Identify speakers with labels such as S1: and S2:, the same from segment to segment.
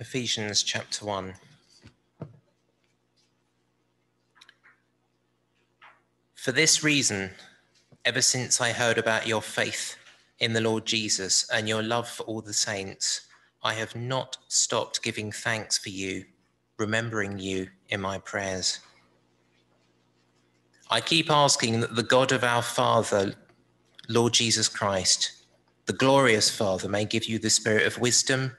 S1: Ephesians chapter 1. For this reason, ever since I heard about your faith in the Lord Jesus and your love for all the saints, I have not stopped giving thanks for you, remembering you in my prayers. I keep asking that the God of our Father, Lord Jesus Christ, the glorious Father, may give you the spirit of wisdom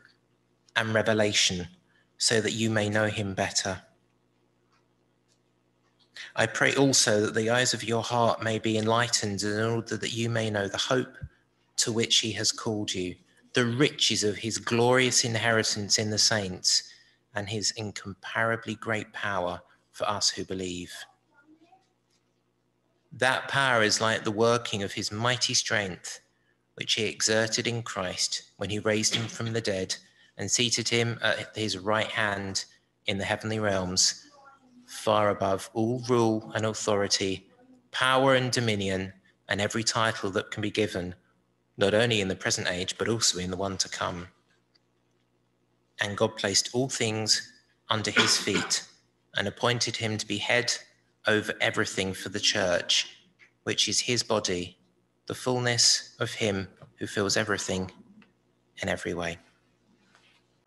S1: and revelation so that you may know him better. I pray also that the eyes of your heart may be enlightened in order that you may know the hope to which he has called you, the riches of his glorious inheritance in the saints, and his incomparably great power for us who believe. That power is like the working of his mighty strength, which he exerted in Christ when he raised him from the dead and seated him at his right hand in the heavenly realms, far above all rule and authority, power and dominion, and every title that can be given, not only in the present age, but also in the one to come. And God placed all things under his feet and appointed him to be head over everything for the church, which is his body, the fullness of him who fills everything in every way.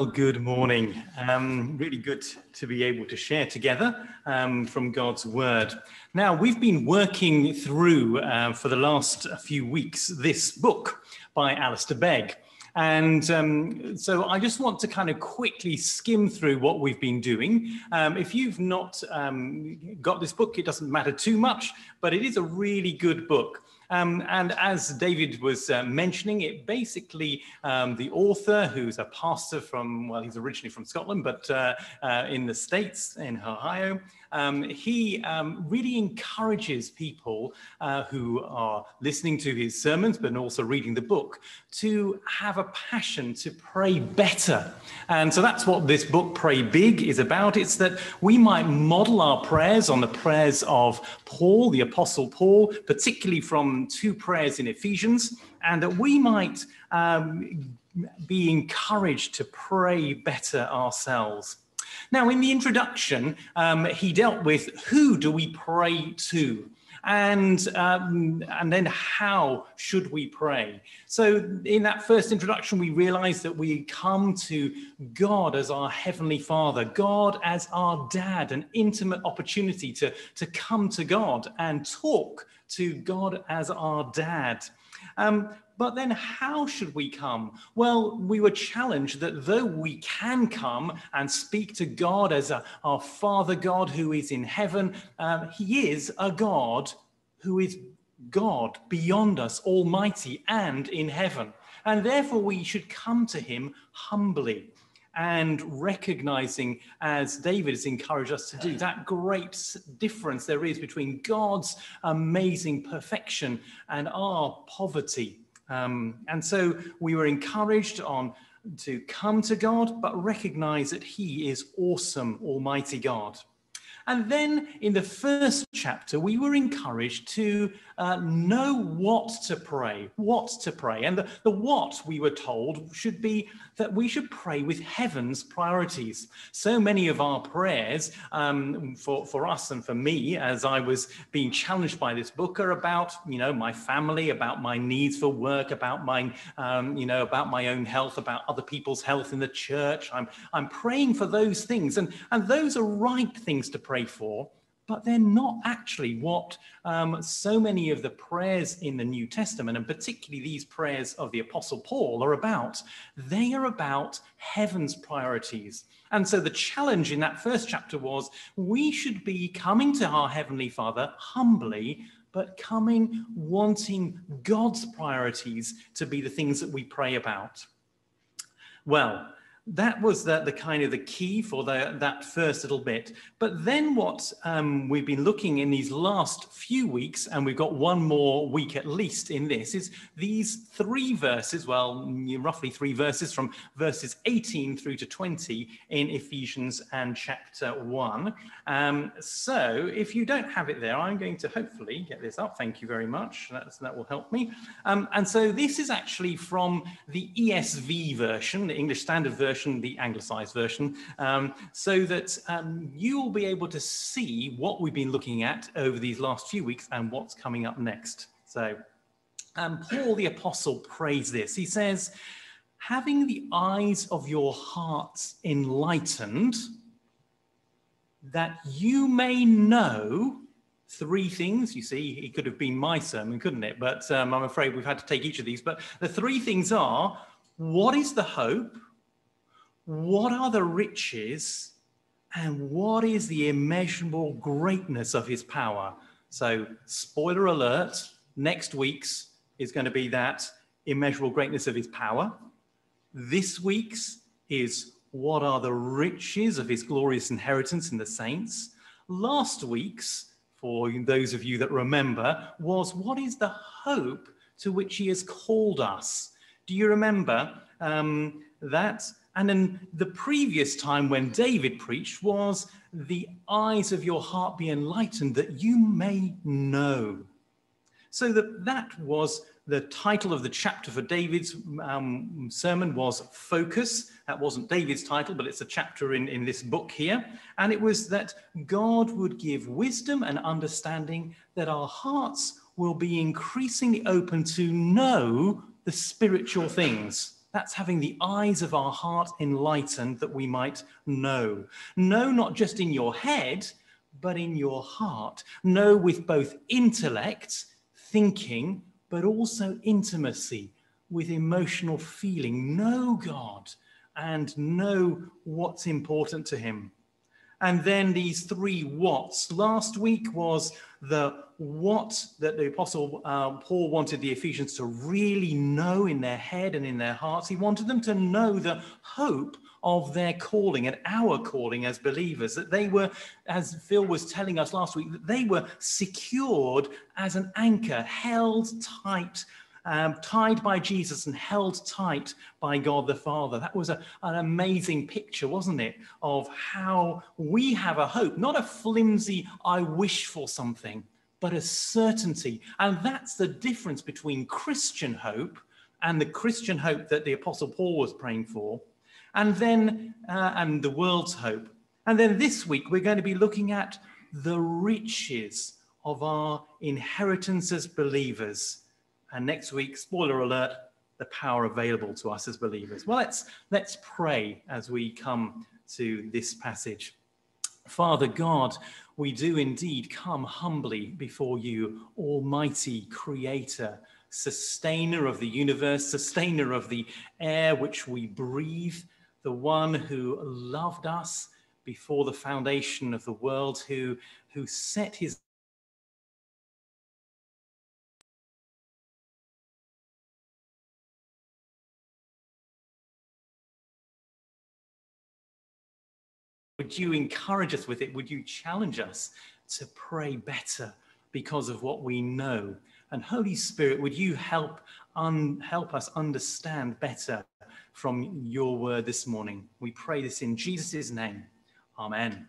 S2: Well, good morning. Um, really good to be able to share together um, from God's Word. Now, we've been working through uh, for the last few weeks this book by Alistair Begg. And um, so I just want to kind of quickly skim through what we've been doing. Um, if you've not um, got this book, it doesn't matter too much, but it is a really good book. Um, and as David was uh, mentioning, it basically, um, the author, who's a pastor from, well, he's originally from Scotland, but uh, uh, in the States, in Ohio, um, he um, really encourages people uh, who are listening to his sermons, but also reading the book, to have a passion to pray better. And so that's what this book, Pray Big, is about. It's that we might model our prayers on the prayers of Paul, the Apostle Paul, particularly from two prayers in Ephesians, and that we might um, be encouraged to pray better ourselves. Now, in the introduction, um, he dealt with who do we pray to? and um, and then how should we pray so in that first introduction we realize that we come to god as our heavenly father god as our dad an intimate opportunity to to come to god and talk to god as our dad um, but then, how should we come? Well, we were challenged that though we can come and speak to God as a, our Father God who is in heaven, um, He is a God who is God beyond us, Almighty, and in heaven. And therefore, we should come to Him humbly and recognizing, as David has encouraged us to do, that great difference there is between God's amazing perfection and our poverty um, and so we were encouraged on to come to God, but recognize that He is awesome, Almighty God. And then in the first chapter, we were encouraged to uh, know what to pray, what to pray. And the, the what we were told should be that we should pray with heaven's priorities. So many of our prayers um, for, for us and for me, as I was being challenged by this book, are about, you know, my family, about my needs for work, about my, um, you know, about my own health, about other people's health in the church. I'm, I'm praying for those things. And, and those are right things to pray for but they're not actually what um, so many of the prayers in the New Testament, and particularly these prayers of the Apostle Paul, are about. They are about heaven's priorities. And so the challenge in that first chapter was we should be coming to our Heavenly Father humbly, but coming wanting God's priorities to be the things that we pray about. Well, that was the, the kind of the key for the, that first little bit. But then what um, we've been looking in these last few weeks, and we've got one more week at least in this, is these three verses, well, roughly three verses from verses 18 through to 20 in Ephesians and chapter 1. Um, so if you don't have it there, I'm going to hopefully get this up. Thank you very much. That's, that will help me. Um, and so this is actually from the ESV version, the English Standard Version version, the anglicized version, um, so that um, you will be able to see what we've been looking at over these last few weeks and what's coming up next. So, um, Paul the Apostle prays this. He says, having the eyes of your hearts enlightened, that you may know three things. You see, it could have been my sermon, couldn't it? But um, I'm afraid we've had to take each of these. But the three things are what is the hope? What are the riches? And what is the immeasurable greatness of his power? So, spoiler alert, next week's is going to be that immeasurable greatness of his power. This week's is what are the riches of his glorious inheritance in the saints. Last week's for those of you that remember, was what is the hope to which he has called us? Do you remember um, that? And then the previous time when David preached was the eyes of your heart be enlightened that you may know. So that, that was the title of the chapter for David's um, sermon was Focus. That wasn't David's title, but it's a chapter in, in this book here. And it was that God would give wisdom and understanding that our hearts will be increasingly open to know the spiritual things. That's having the eyes of our heart enlightened that we might know. Know not just in your head, but in your heart. Know with both intellect, thinking, but also intimacy with emotional feeling. Know God and know what's important to Him. And then these three whats. Last week was the what that the Apostle uh, Paul wanted the Ephesians to really know in their head and in their hearts. He wanted them to know the hope of their calling and our calling as believers, that they were, as Phil was telling us last week, that they were secured as an anchor, held tight um, tied by Jesus and held tight by God the Father. That was a, an amazing picture, wasn't it, of how we have a hope, not a flimsy, I wish for something, but a certainty. And that's the difference between Christian hope and the Christian hope that the Apostle Paul was praying for and then uh, and the world's hope. And then this week we're going to be looking at the riches of our inheritance as believers. And next week, spoiler alert, the power available to us as believers. Well, let's let's pray as we come to this passage. Father God, we do indeed come humbly before you, Almighty Creator, Sustainer of the universe, Sustainer of the air which we breathe, the one who loved us before the foundation of the world, who, who set his Would you encourage us with it? Would you challenge us to pray better because of what we know? And Holy Spirit, would you help, un- help us understand better from your word this morning. We pray this in Jesus' name. Amen.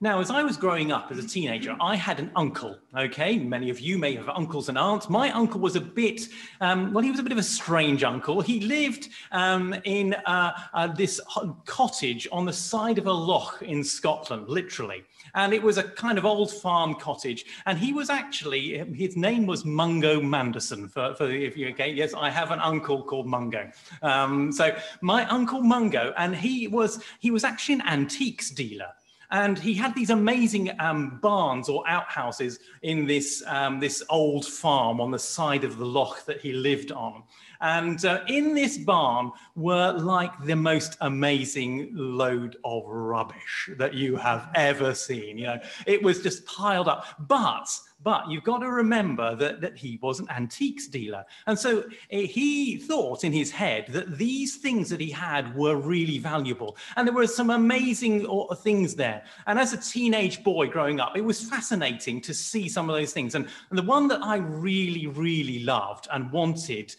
S2: Now, as I was growing up as a teenager, I had an uncle. Okay, many of you may have uncles and aunts. My uncle was a bit, um, well, he was a bit of a strange uncle. He lived um, in uh, uh, this cottage on the side of a loch in Scotland, literally. And it was a kind of old farm cottage. And he was actually, his name was Mungo Manderson. For, for if you, okay, yes, I have an uncle called Mungo. Um, so my uncle Mungo, and he was, he was actually an antiques dealer. And he had these amazing um, barns or outhouses in this, um, this old farm on the side of the loch that he lived on. And uh, in this barn were like the most amazing load of rubbish that you have ever seen. You know, it was just piled up. But but you've got to remember that, that he was an antiques dealer. And so eh, he thought in his head that these things that he had were really valuable. And there were some amazing uh, things there. And as a teenage boy growing up, it was fascinating to see some of those things. And, and the one that I really, really loved and wanted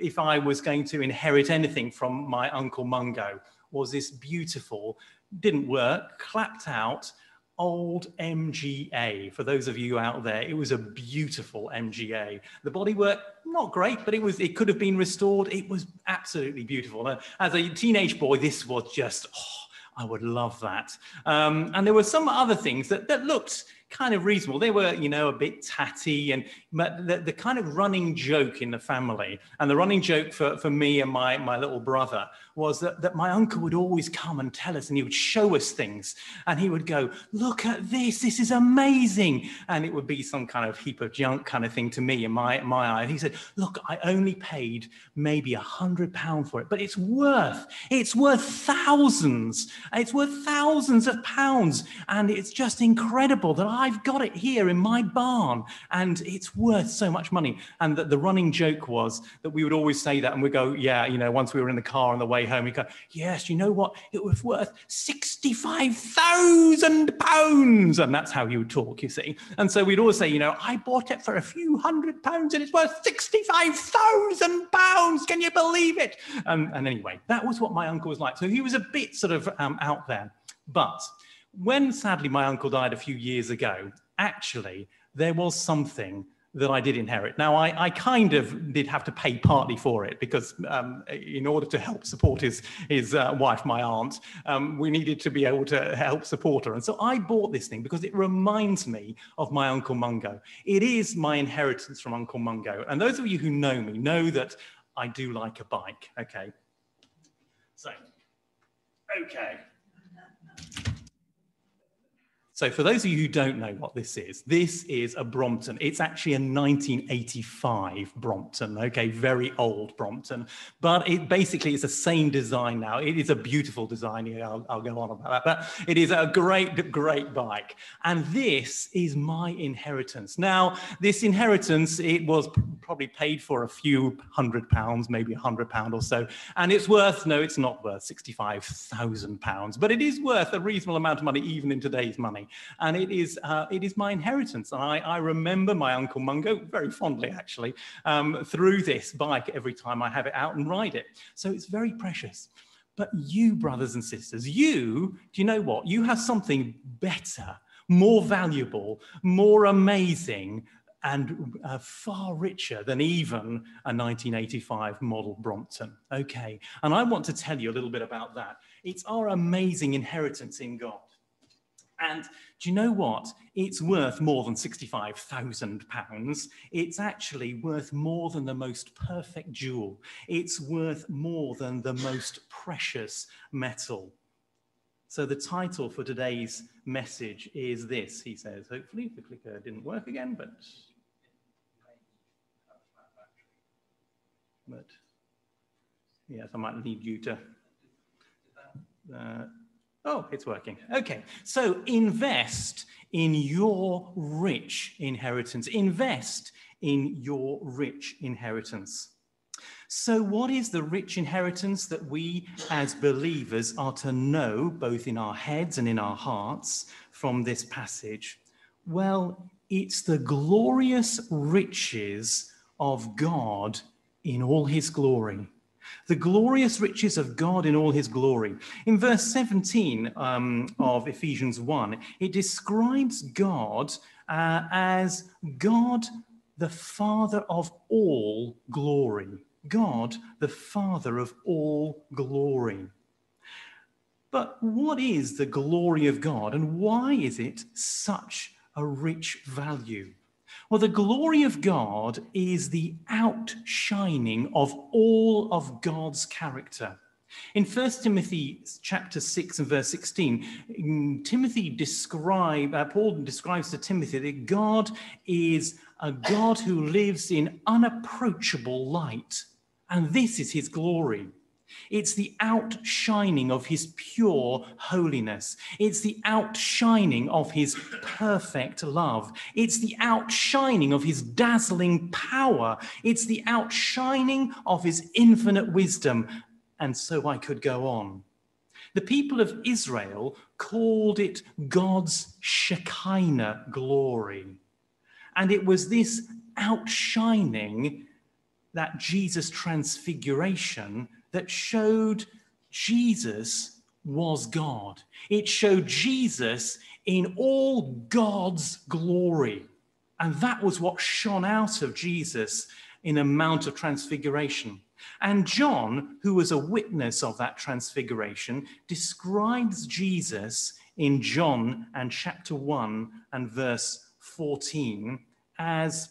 S2: if I was going to inherit anything from my uncle Mungo was this beautiful, didn't work, clapped out old MGA. For those of you out there, it was a beautiful MGA. The bodywork, not great, but it was. It could have been restored. It was absolutely beautiful. As a teenage boy, this was just. Oh, I would love that. Um, and there were some other things that, that looked kind of reasonable. They were, you know, a bit tatty and the, the kind of running joke in the family and the running joke for, for me and my, my little brother was that, that my uncle would always come and tell us and he would show us things and he would go, look at this, this is amazing. And it would be some kind of heap of junk kind of thing to me in my, my eye. And he said, look, I only paid maybe a hundred pound for it, but it's worth, it's worth thousands. It's worth thousands of pounds. And it's just incredible that I've got it here in my barn and it's worth so much money. And that the running joke was that we would always say that and we'd go, yeah, you know, once we were in the car on the way home, we go, yes, you know what? It was worth 65,000 pounds. And that's how you would talk, you see. And so we'd always say, you know, I bought it for a few hundred pounds and it's worth 65,000 pounds. Can you believe it? Um, and anyway, that was what my uncle was like. So he was a bit sort of um, out there. But when sadly my uncle died a few years ago, actually, there was something that I did inherit. Now, I, I, kind of did have to pay partly for it because, um, in order to help support his, his uh, wife, my aunt, um, we needed to be able to help support her. And so I bought this thing because it reminds me of my Uncle Mungo. It is my inheritance from Uncle Mungo. And those of you who know me know that I do like a bike. Okay. So, okay. So for those of you who don't know what this is, this is a Brompton. It's actually a 1985 Brompton, okay, very old Brompton, but it basically is the same design now. It is a beautiful design. I'll, I'll go on about that, but it is a great, great bike. And this is my inheritance. Now, this inheritance, it was probably paid for a few hundred pounds, maybe a hundred pound or so. And it's worth, no, it's not worth 65,000 pounds, but it is worth a reasonable amount of money, even in today's money. And it is, uh, it is my inheritance. And I, I, remember my Uncle Mungo, very fondly actually, um, through this bike every time I have it out and ride it. So it's very precious. But you, brothers and sisters, you, do you know what? You have something better, more valuable, more amazing, and uh, far richer than even a 1985 model Brompton. Okay, and I want to tell you a little bit about that. It's our amazing inheritance in God. And do you know what? It's worth more than £65,000. It's actually worth more than the most perfect jewel. It's worth more than the most precious metal. So the title for today's message is this, he says. Hopefully the clicker didn't work again, but... But yes, I might need you to... Uh, Oh, it's working. Okay, so invest in your rich inheritance. Invest in your rich inheritance. So, what is the rich inheritance that we as believers are to know, both in our heads and in our hearts, from this passage? Well, it's the glorious riches of God in all his glory the glorious riches of God in all his glory. In verse 17 um, of Ephesians 1, it describes God uh, as God, the Father of all glory. God, the Father of all glory. But what is the glory of God and why is it such a rich value? Well, the glory of God is the outshining of all of God's character. In 1 Timothy chapter 6 and verse 16, mm, Timothy describe, uh, Paul describes to Timothy that God is a God who lives in unapproachable light, and this is his glory. It's the outshining of his pure holiness. It's the outshining of his perfect love. It's the outshining of his dazzling power. It's the outshining of his infinite wisdom. And so I could go on. The people of Israel called it God's Shekinah glory. And it was this outshining that Jesus' transfiguration that showed Jesus was God. It showed Jesus in all God's glory. And that was what shone out of Jesus in a Mount of Transfiguration. And John, who was a witness of that transfiguration, describes Jesus in John and chapter 1 and verse 14 as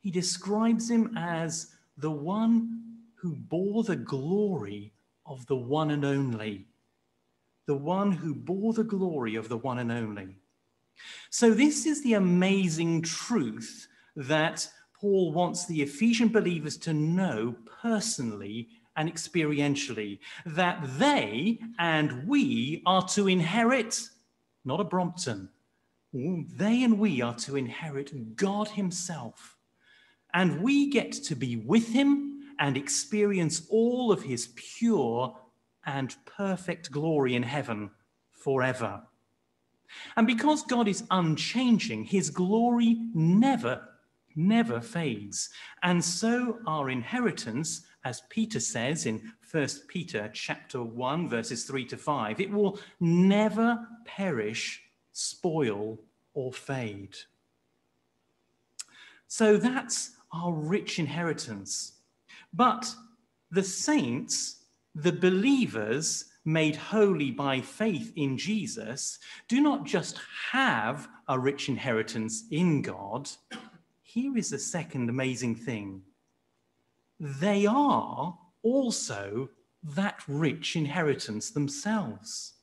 S2: he describes him as the one who bore the glory of the one and only. The one who bore the glory of the one and only. So, this is the amazing truth that Paul wants the Ephesian believers to know personally and experientially that they and we are to inherit, not a Brompton, they and we are to inherit God Himself. And we get to be with Him and experience all of His pure and perfect glory in heaven forever. And because God is unchanging, His glory never never fades. And so our inheritance, as Peter says in 1 Peter chapter 1, verses 3 to 5, it will never perish, spoil, or fade. So that's our rich inheritance. But the saints, the believers made holy by faith in Jesus, do not just have a rich inheritance in God, here is the second amazing thing they are also that rich inheritance themselves.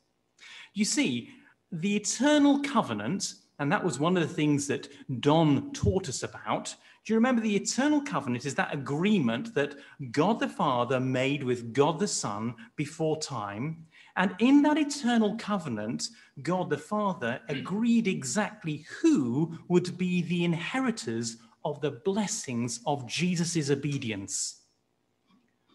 S2: You see, the eternal covenant, and that was one of the things that Don taught us about. Do you remember the eternal covenant is that agreement that God the Father made with God the Son before time? And in that eternal covenant, God the Father agreed exactly who would be the inheritors of the blessings of Jesus' obedience.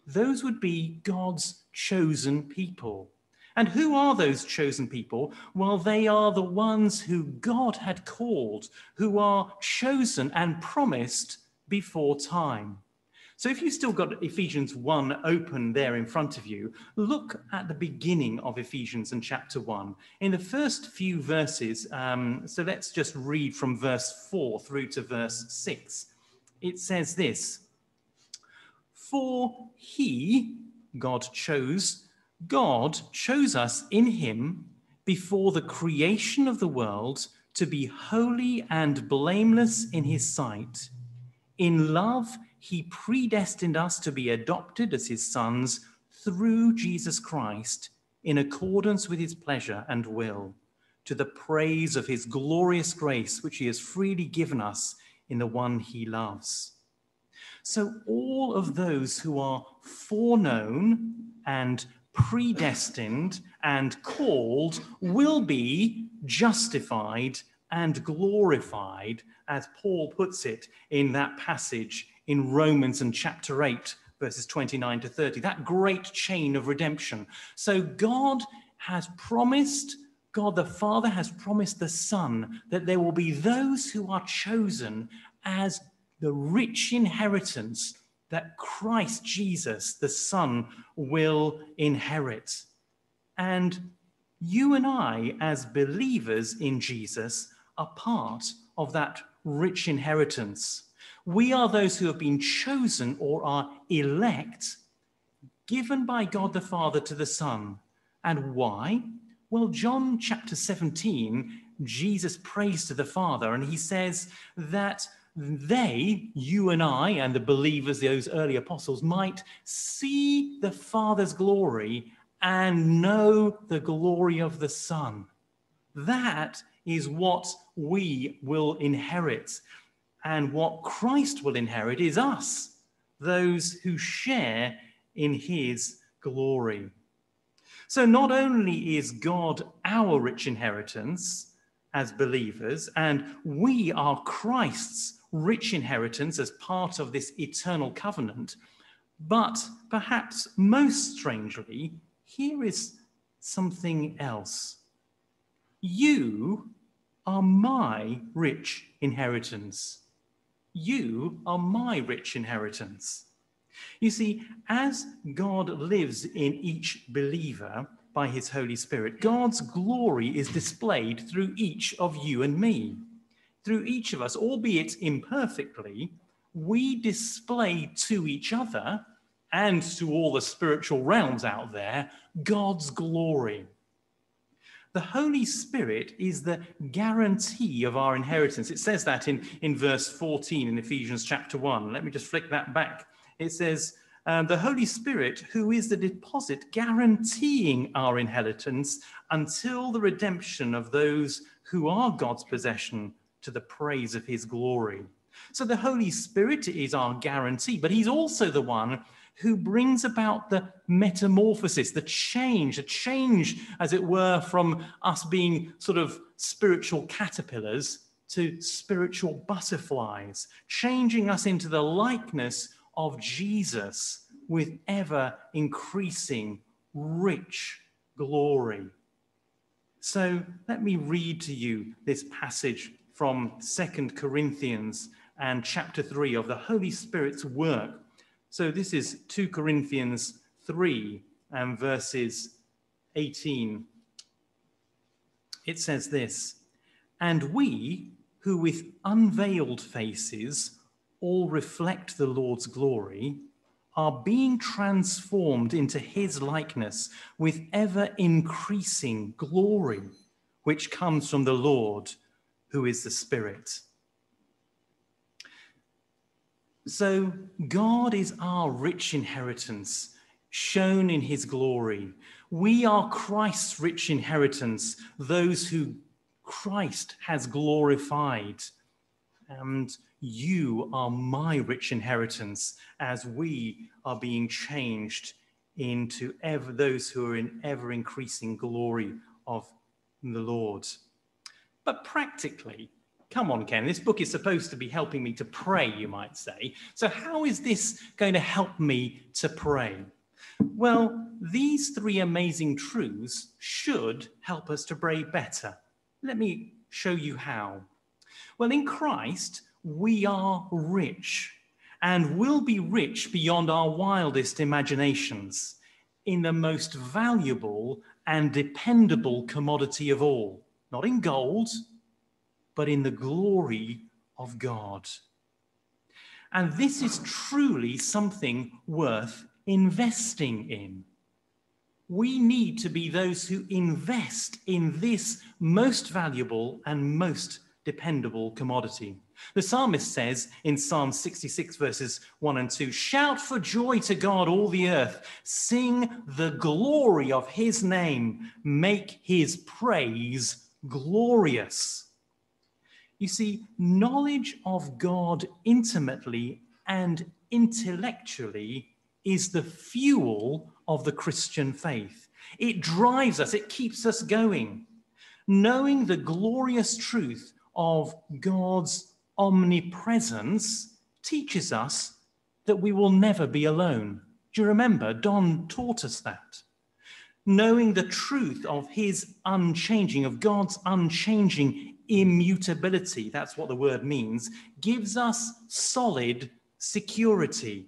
S2: Those would be God's chosen people. And who are those chosen people? Well, they are the ones who God had called, who are chosen and promised before time. So if you've still got Ephesians 1 open there in front of you, look at the beginning of Ephesians and chapter 1. In the first few verses, um, so let's just read from verse 4 through to verse 6. It says this For he, God chose, God chose us in him before the creation of the world to be holy and blameless in his sight. In love, he predestined us to be adopted as his sons through Jesus Christ in accordance with his pleasure and will, to the praise of his glorious grace, which he has freely given us in the one he loves. So, all of those who are foreknown and predestined and called will be justified and glorified, as Paul puts it in that passage in Romans and chapter 8, verses 29 to 30, that great chain of redemption. So God has promised, God the Father has promised the Son that there will be those who are chosen as the rich inheritance that Christ Jesus, the Son, will inherit. And you and I, as believers in Jesus, are part of that rich inheritance. We are those who have been chosen or are elect, given by God the Father to the Son. And why? Well, John chapter 17, Jesus prays to the Father, and he says that they, you and I, and the believers, those early apostles, might see the Father's glory and know the glory of the Son. That is what we will inherit. And what Christ will inherit is us, those who share in his glory. So not only is God our rich inheritance as believers, and we are Christ's rich inheritance as part of this eternal covenant, but perhaps most strangely, here is something else. You are my rich inheritance. You are my rich inheritance. You see, as God lives in each believer by his Holy Spirit. God's glory is displayed through each of you and me. Through each of us, albeit imperfectly, we display to each other and to all the spiritual realms out there God's glory. The Holy Spirit is the guarantee of our inheritance. It says that in, in verse 14 in Ephesians chapter 1. Let me just flick that back. It says, um, the Holy Spirit, who is the deposit guaranteeing our inheritance until the redemption of those who are God's possession to the praise of his glory. So the Holy Spirit is our guarantee, but he's also the one who brings about the metamorphosis, the change, the change, as it were, from us being sort of spiritual caterpillars to spiritual butterflies, changing us into the likeness of Jesus with ever increasing rich glory. So let me read to you this passage from Second Corinthians and chapter 3 of the Holy Spirit's work so this is 2 Corinthians 3 and verses 18. It says this And we, who with unveiled faces all reflect the Lord's glory, are being transformed into his likeness with ever increasing glory, which comes from the Lord, who is the Spirit. So, God is our rich inheritance, shown in his glory. We are Christ's rich inheritance, those who Christ has glorified. And you are my rich inheritance as we are being changed into ever those who are in ever increasing glory of the Lord. But practically, Come on, Ken, this book is supposed to be helping me to pray, you might say. So, how is this going to help me to pray? Well, these three amazing truths should help us to pray better. Let me show you how. Well, in Christ, we are rich and will be rich beyond our wildest imaginations in the most valuable and dependable commodity of all, not in gold, but in the glory of God. And this is truly something worth investing in. We need to be those who invest in this most valuable and most dependable commodity. The psalmist says in Psalm 66, verses 1 and 2 Shout for joy to God, all the earth. Sing the glory of his name. Make his praise glorious. You see, knowledge of God intimately and intellectually is the fuel of the Christian faith. It drives us, it keeps us going. Knowing the glorious truth of God's omnipresence teaches us that we will never be alone. Do you remember? Don taught us that. Knowing the truth of his unchanging, of God's unchanging immutability, that's what the word means, gives us solid security.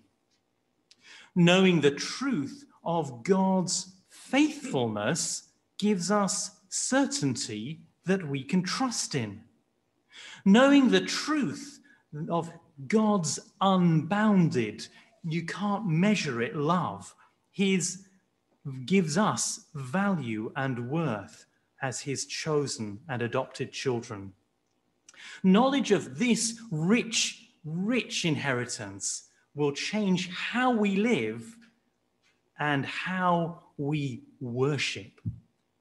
S2: Knowing the truth of God's faithfulness gives us certainty that we can trust in. Knowing the truth of God's unbounded, you can't measure it, love, his gives us value and worth as his chosen and adopted children. Knowledge of this rich, rich inheritance will change how we live and how we worship.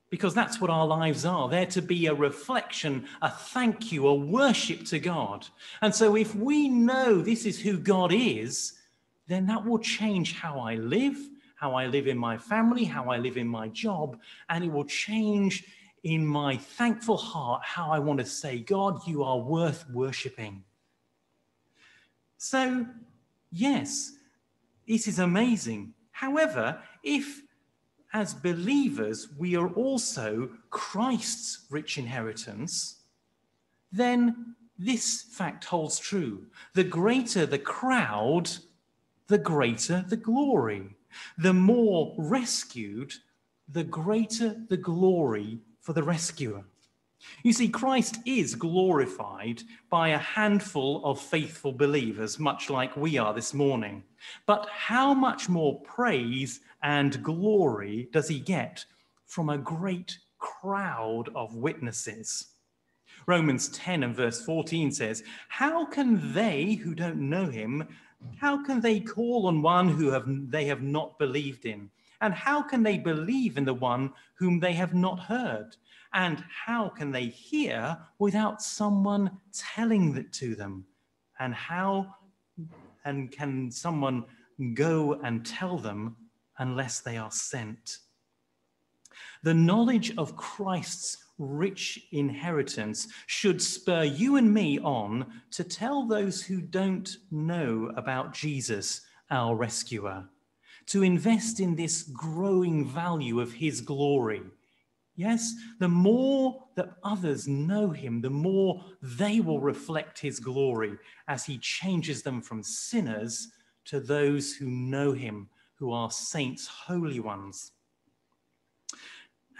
S2: Because that's what our lives are. They're to be a reflection, a thank you, a worship to God. And so, if we know this is who God is, then that will change how I live, how I live in my family, how I live in my job, and it will change in my thankful heart how I want to say, God, you are worth worshipping. So, yes, this is amazing. However, if as believers we are also Christ's rich inheritance, then this fact holds true. The greater the crowd, the greater the glory. The more rescued, the greater the glory for the rescuer. You see, Christ is glorified by a handful of faithful believers, much like we are this morning. But how much more praise and glory does he get from a great crowd of witnesses? Romans 10 and verse 14 says, How can they who don't know him, how can they call on one who have, they have not believed in? And how can they believe in the one whom they have not heard? And how can they hear without someone telling it to them? And how and can someone go and tell them unless they are sent? The knowledge of Christ's rich inheritance should spur you and me on to tell those who don't know about Jesus, our rescuer, to invest in this growing value of his glory Yes, the more that others know him, the more they will reflect his glory as he changes them from sinners to those who know him, who are saints, holy ones.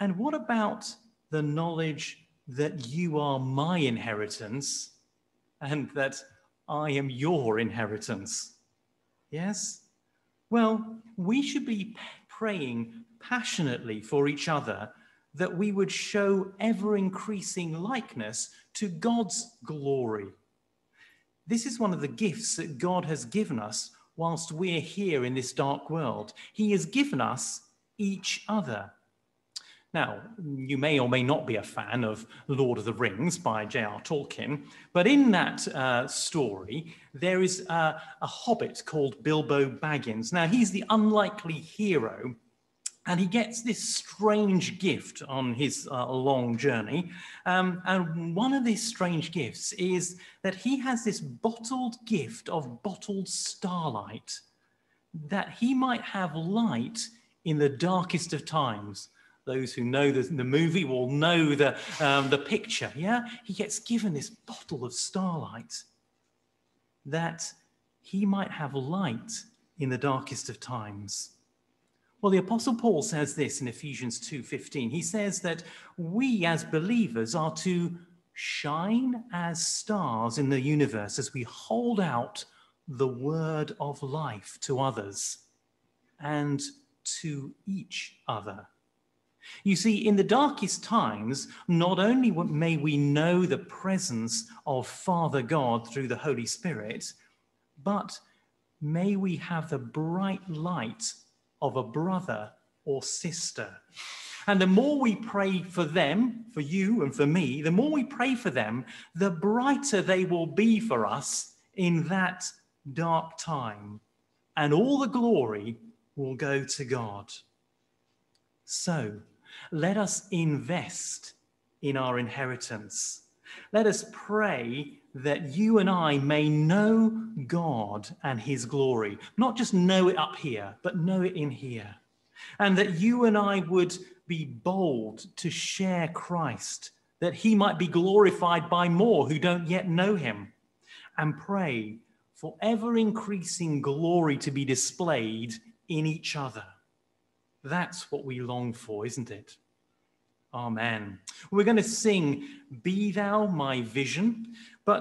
S2: And what about the knowledge that you are my inheritance and that I am your inheritance? Yes? Well, we should be praying passionately for each other that we would show ever increasing likeness to God's glory. This is one of the gifts that God has given us whilst we're here in this dark world. He has given us each other. Now, you may or may not be a fan of Lord of the Rings by J.R. Tolkien, but in that uh, story, there is uh, a hobbit called Bilbo Baggins. Now, he's the unlikely hero and he gets this strange gift on his uh, long journey. Um, and one of these strange gifts is that he has this bottled gift of bottled starlight, that he might have light in the darkest of times. Those who know the, the movie will know the, um, the picture. Yeah, he gets given this bottle of starlight that he might have light in the darkest of times. Well, the Apostle Paul says this in Ephesians 2:15. He says that we as believers are to shine as stars in the universe as we hold out the word of life to others and to each other. You see, in the darkest times, not only may we know the presence of Father God through the Holy Spirit, but may we have the bright light of a brother or sister. And the more we pray for them, for you and for me, the more we pray for them, the brighter they will be for us in that dark time. And all the glory will go to God. So let us invest in our inheritance. Let us pray that you and I may know God and his glory, not just know it up here, but know it in here. And that you and I would be bold to share Christ, that he might be glorified by more who don't yet know him. And pray for ever increasing glory to be displayed in each other. That's what we long for, isn't it? Amen. We're going to sing Be Thou My Vision, but